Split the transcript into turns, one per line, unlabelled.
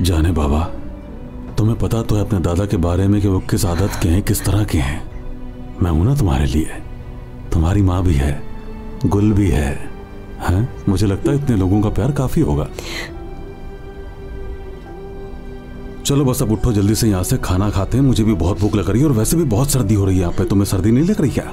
जाने बाबा, तुम्हें पता तो है अपने दादा के बारे में कि वो किस आदत के हैं, किस तरह के हैं। मैं हूँ ना तुम्हारे लिए। तुम्हारी माँ भी है, गुल भी है, हैं? मुझे लगता है इतने लोगों का प्यार काफ़ी होगा। चलो बस अब उठो, जल्दी से यहाँ से खाना खाते हैं। मुझे भी बहुत भूख लग रही है और वैसे भी बहुत सर्दी हो रही है यहाँ पे, तुम्हें सर्दी नहीं लग रही क्या?